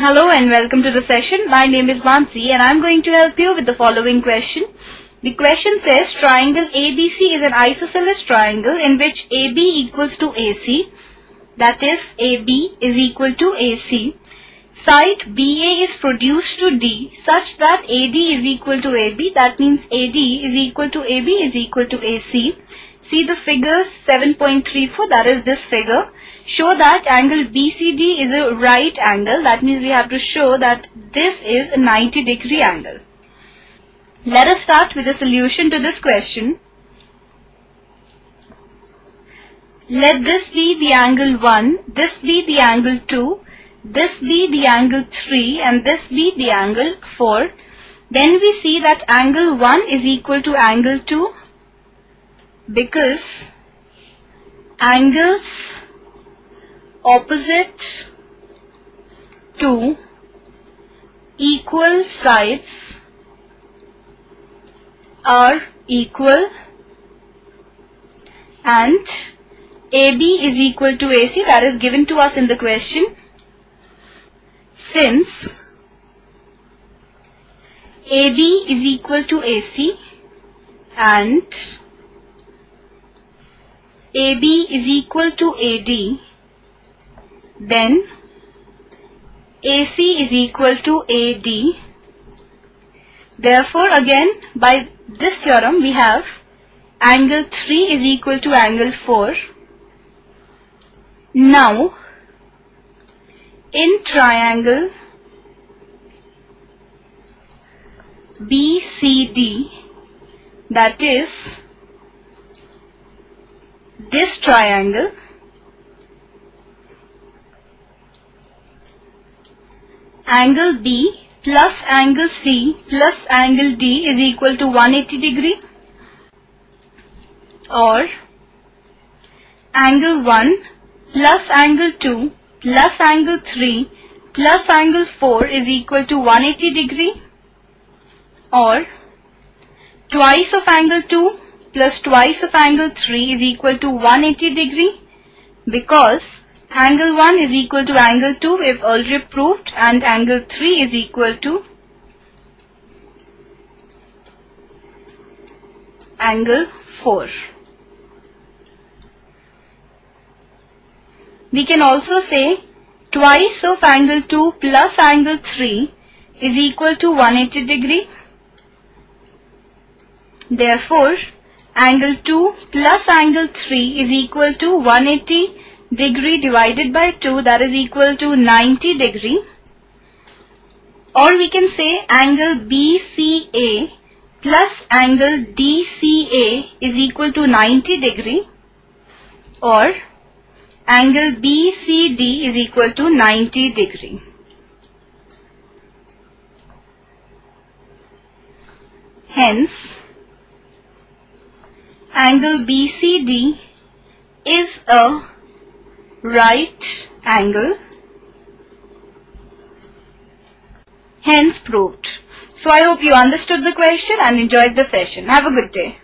Hello and welcome to the session. My name is Mansi and I'm going to help you with the following question. The question says triangle ABC is an isosceles triangle in which AB equals to AC. That is AB is equal to AC. Side BA is produced to D such that AD is equal to AB. That means AD is equal to AB is equal to AC. See the figure 7.34 that is this figure. Show that angle BCD is a right angle. That means we have to show that this is a 90 degree angle. Let us start with the solution to this question. Let this be the angle 1, this be the angle 2, this be the angle 3 and this be the angle 4. Then we see that angle 1 is equal to angle 2 because angles opposite to equal sides are equal and AB is equal to AC that is given to us in the question. Since AB is equal to AC and AB is equal to AD then AC is equal to AD. Therefore again by this theorem we have angle 3 is equal to angle 4. Now in triangle BCD that is this triangle angle B plus angle C plus angle D is equal to 180 degree. Or angle 1 plus angle 2 plus angle 3 plus angle 4 is equal to 180 degree. Or twice of angle 2 plus twice of angle 3 is equal to 180 degree. Because Angle 1 is equal to angle 2 we have already proved and angle 3 is equal to angle 4. We can also say twice of angle 2 plus angle 3 is equal to 180 degree. Therefore, angle 2 plus angle 3 is equal to 180 degree divided by 2 that is equal to 90 degree or we can say angle BCA plus angle DCA is equal to 90 degree or angle BCD is equal to 90 degree. Hence, angle BCD is a right angle hence proved. So I hope you understood the question and enjoyed the session. Have a good day.